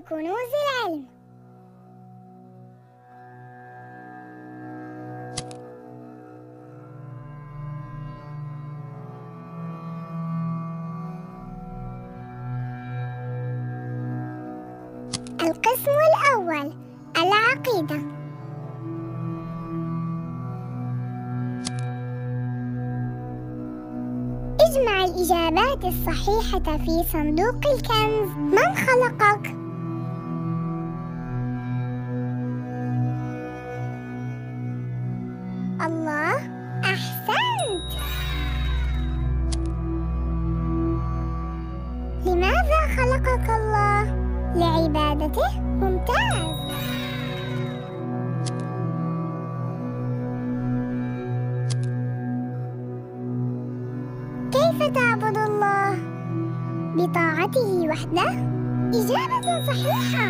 بكنوز العلم. القسم الأول العقيدة. اجمع الإجابات الصحيحة في صندوق الكنز. من خلقك؟ بطاعته وحده؟ إجابة صحيحة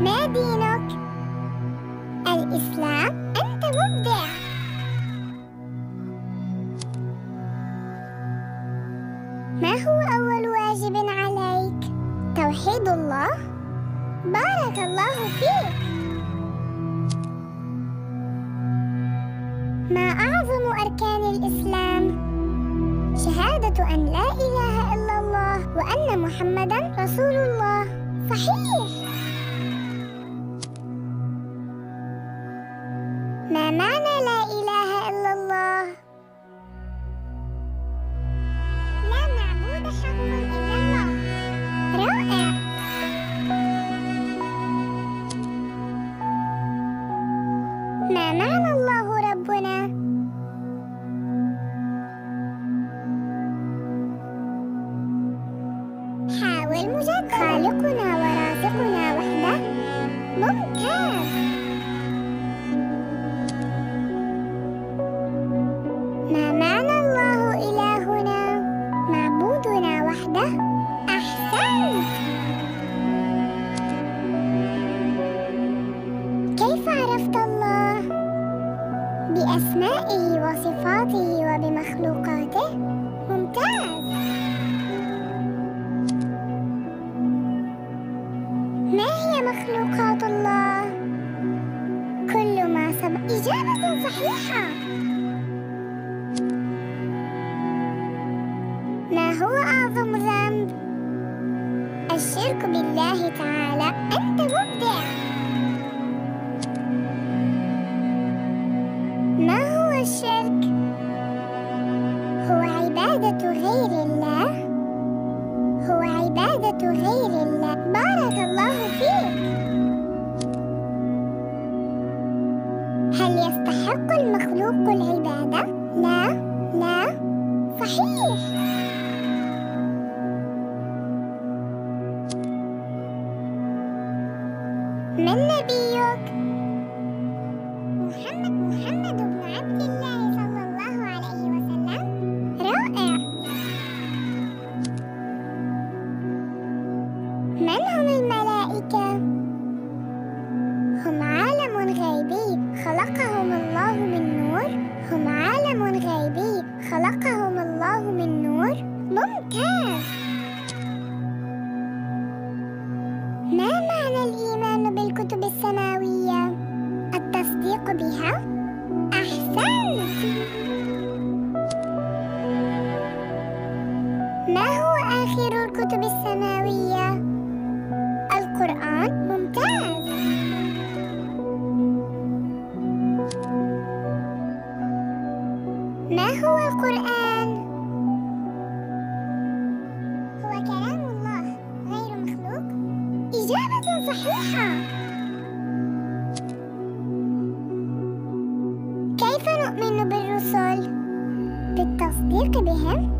ما دينك؟ الإسلام أنت مبدع ما هو أول واجب عليك؟ توحيد الله؟ بارك الله فيك ما أعظم أركان الإسلام؟ شهادة أن لا إله إلا الله وأن محمدًا رسول الله صحيح ما معنى الله إلهنا؟ معبودنا وحده؟ أحسنت كيف عرفت الله؟ بأسمائه وصفاته وبمخلوقاته؟ ممتاز ما هي مخلوقات الله؟ سبق إجابة صحيحة. ما هو أعظم ذنب؟ الشرك بالله تعالى. أنت مبدع. ما هو الشرك؟ هو عبادة غير الله. هو عبادة غير الله. بها؟ أحسنت ما هو آخر الكتب السماوية؟ القرآن ممتاز ما هو القرآن؟ هو كلام الله غير مخلوق؟ إجابة صحيحة بالتصديق بهم؟ أنت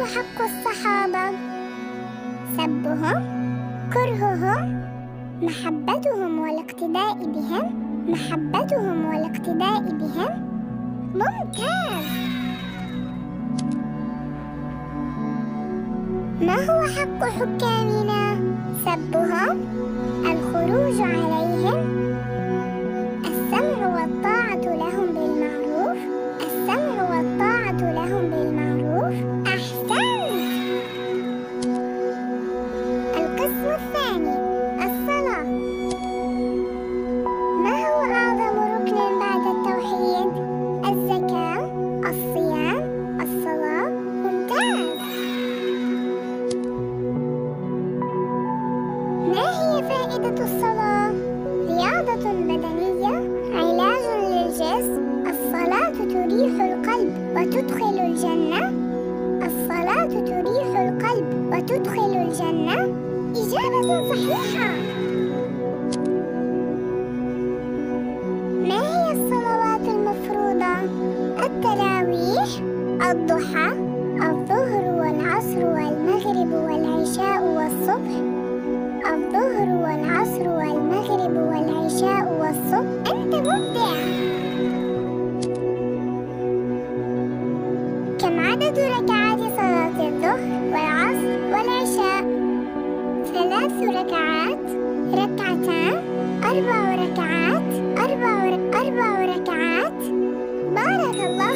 هو حق الصحابة. سبهم كرههم محبتهم والاقتداء بهم محبتهم والاقتداء بهم. ممتاز. ما هو حق حكامنا؟ سبهم الخروج على فائدة الصلاة. رياضة بدنية علاج للجسم. الصلاة تريح القلب وتدخل الجنة. الصلاة تريح القلب وتدخل الجنة. إجابة صحيحة. like a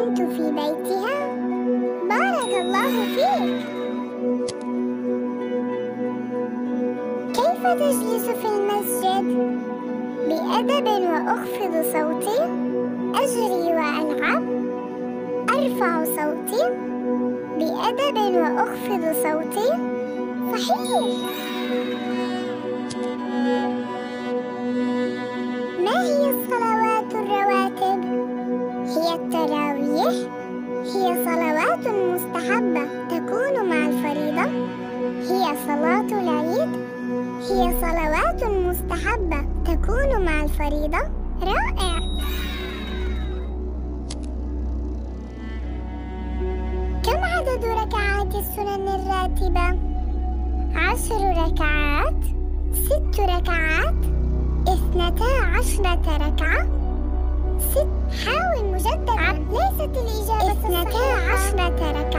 والبنت في بيتها. بارك الله فيك. كيف تجلس في المسجد؟ بأدب وأخفض صوتي أجري وألعب. أرفع صوتي. بأدب وأخفض صوتي صحيح. ما هي الصلوات الرواتب؟ هي صلوات مستحبة تكون مع الفريضة. هي صلاة العيد. هي صلوات مستحبة تكون مع الفريضة. رائع. كم عدد ركعات السنن الراتبة؟ عشر ركعات ست ركعات اثنتا عشرة ركعة. ست. حاول مجددا. ليست الإجابة اثنتا عشرة ركعة